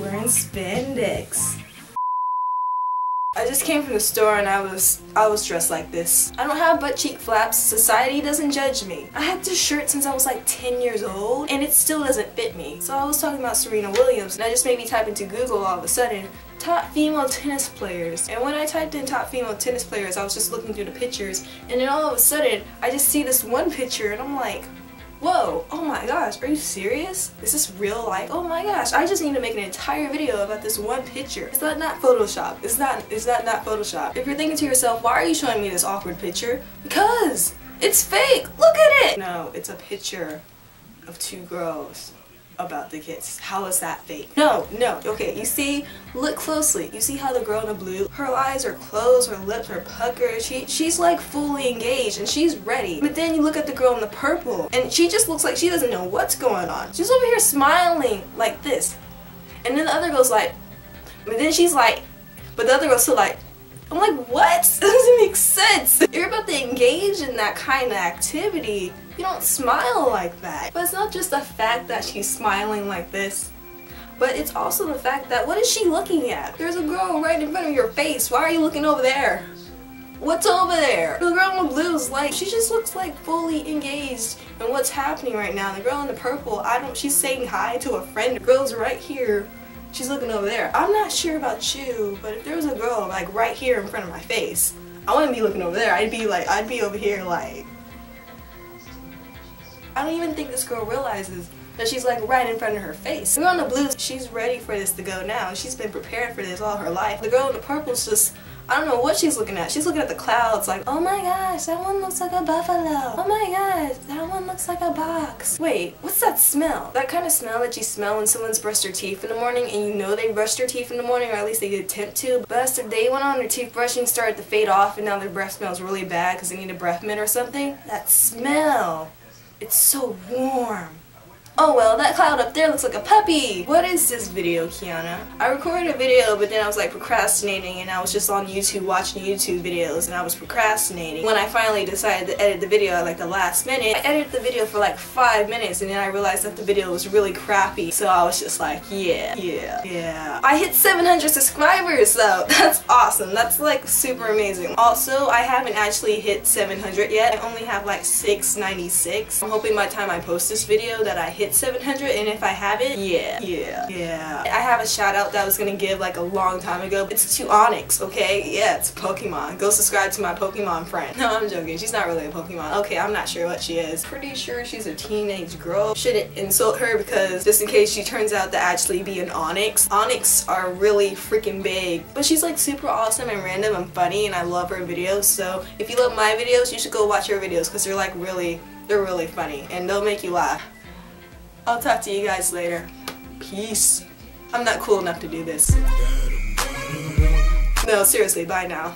wearing spandex. I just came from the store and I was I was dressed like this. I don't have butt cheek flaps. Society doesn't judge me. I had this shirt since I was like 10 years old and it still doesn't fit me. So I was talking about Serena Williams and I just made me type into Google all of a sudden top female tennis players. And when I typed in top female tennis players, I was just looking through the pictures and then all of a sudden I just see this one picture and I'm like, Whoa, oh my gosh, are you serious? Is this real life? Oh my gosh, I just need to make an entire video about this one picture. Is that not Photoshop? Is that is that not Photoshop? If you're thinking to yourself, why are you showing me this awkward picture? Because it's fake! Look at it! No, it's a picture of two girls about the kids. How is that fake? No, no, okay, you see, look closely. You see how the girl in the blue, her eyes are closed, her lips are puckered, she, she's like fully engaged and she's ready. But then you look at the girl in the purple and she just looks like she doesn't know what's going on. She's over here smiling like this. And then the other girl's like, but then she's like, but the other girl's still like, I'm like, what? That doesn't make that kind of activity. You don't smile like that. But it's not just the fact that she's smiling like this. But it's also the fact that what is she looking at? There's a girl right in front of your face. Why are you looking over there? What's over there? The girl in the blue is like, she just looks like fully engaged in what's happening right now. The girl in the purple, I don't, she's saying hi to a friend. The girl's right here She's looking over there. I'm not sure about you, but if there was a girl like right here in front of my face, I wouldn't be looking over there. I'd be like, I'd be over here like. I don't even think this girl realizes that she's like right in front of her face. The girl in the blue, she's ready for this to go now. She's been prepared for this all her life. The girl in the purple's just I don't know what she's looking at. She's looking at the clouds like, oh my gosh, that one looks like a buffalo. Oh my gosh, that one looks like a box. Wait, what's that smell? That kind of smell that you smell when someone's brushed their teeth in the morning and you know they brushed their teeth in the morning or at least they attempt to, but as the day went on, their teeth brushing started to fade off and now their breath smells really bad because they need a breath mint or something. That smell, it's so warm. Oh well, that cloud up there looks like a puppy! What is this video, Kiana? I recorded a video, but then I was like procrastinating and I was just on YouTube watching YouTube videos and I was procrastinating. When I finally decided to edit the video at like the last minute, I edited the video for like five minutes and then I realized that the video was really crappy. So I was just like, yeah, yeah, yeah. I hit 700 subscribers though! That's awesome. That's like super amazing. Also, I haven't actually hit 700 yet. I only have like 696. I'm hoping by the time I post this video that I hit hit 700 and if I have it, yeah, yeah, yeah. I have a shout out that I was gonna give like a long time ago. It's to Onyx, okay? Yeah, it's Pokemon. Go subscribe to my Pokemon friend. No, I'm joking. She's not really a Pokemon. Okay, I'm not sure what she is. Pretty sure she's a teenage girl. Shouldn't insult her because just in case she turns out to actually be an Onyx. Onyx are really freaking big. But she's like super awesome and random and funny and I love her videos. So if you love my videos, you should go watch her videos because they're like really, they're really funny and they'll make you laugh. I'll talk to you guys later. Peace. I'm not cool enough to do this. No, seriously, bye now.